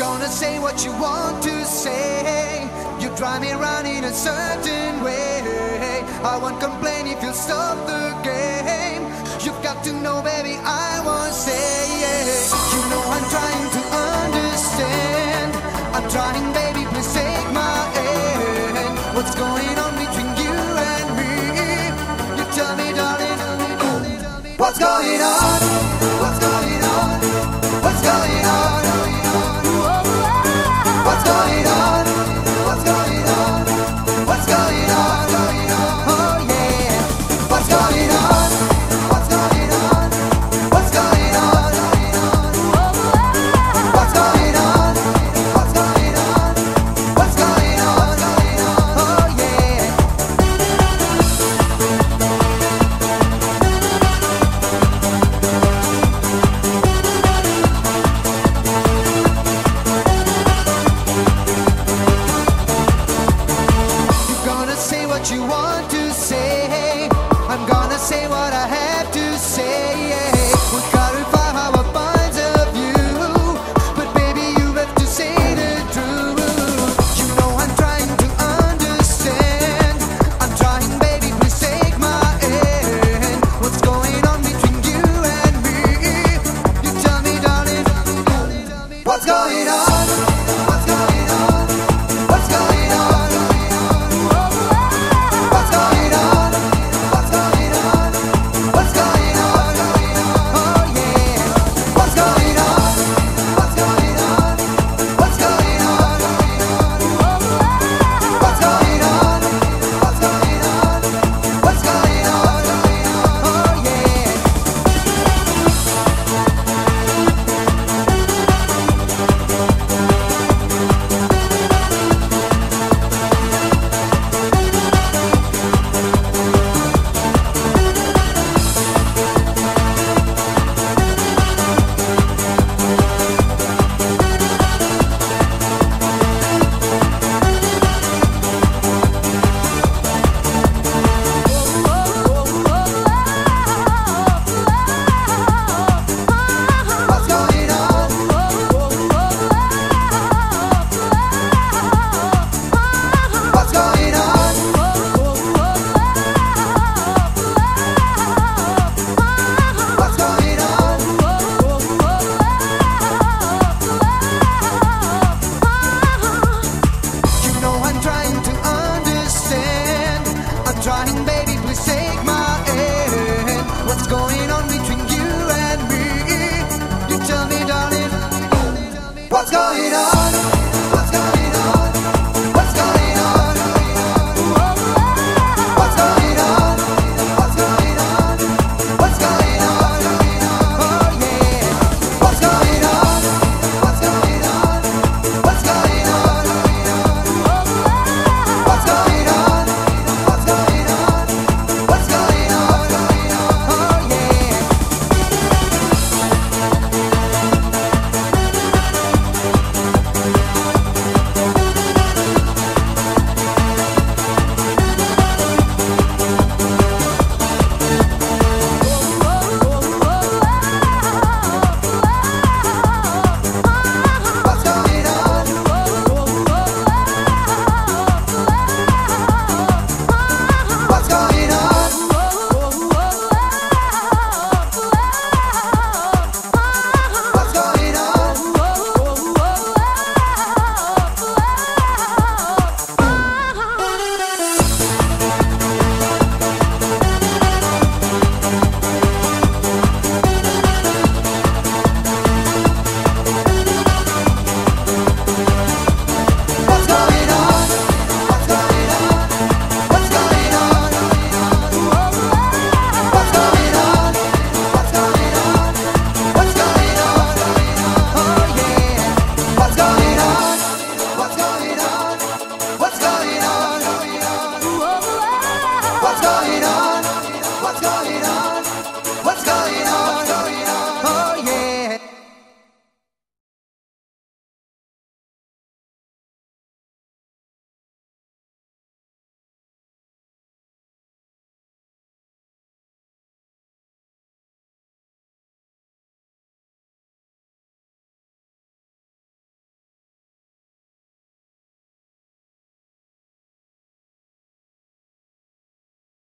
just say what you want to say. You drive me around in a certain way. I won't complain if you stop the game. You've got to know, baby, I won't say. You know I'm trying to understand. I'm trying, baby, please take my hand. What's going on between you and me? You tell me, darling, tell me, darling, tell me what's going on. what's going on? going on?